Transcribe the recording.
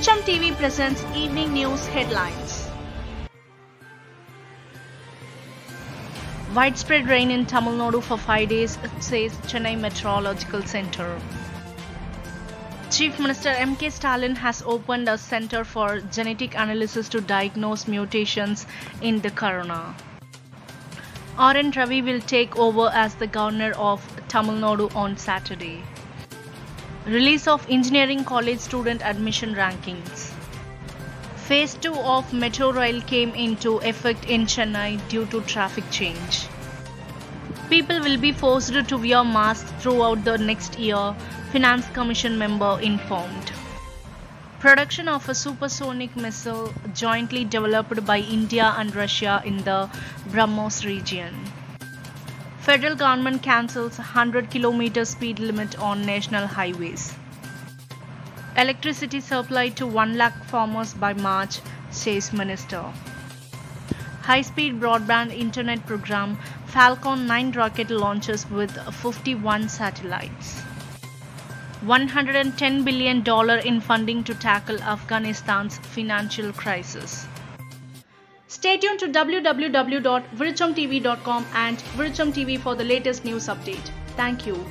Virutcham TV presents evening news headlines. Widespread rain in Tamil Nadu for five days, says Chennai Meteorological Center. Chief Minister M.K. Stalin has opened a center for genetic analysis to diagnose mutations in the corona. R.N. Ravi will take over as the governor of Tamil Nadu on Saturday. Release of Engineering College student admission rankings. Phase 2 of Metro Rail came into effect in Chennai due to traffic change. People will be forced to wear masks throughout the next year, Finance Commission member informed. Production of a supersonic missile jointly developed by India and Russia in the BrahMos region. Federal government cancels 100 km speed limit on national highways. Electricity supply to 1 lakh farmers by March, says Minister. High speed broadband internet program Falcon 9 rocket launches with 51 satellites. $110 billion in funding to tackle Afghanistan's financial crisis. Stay tuned to www.virchamtv.com and Virutcham TV for the latest news update. Thank you.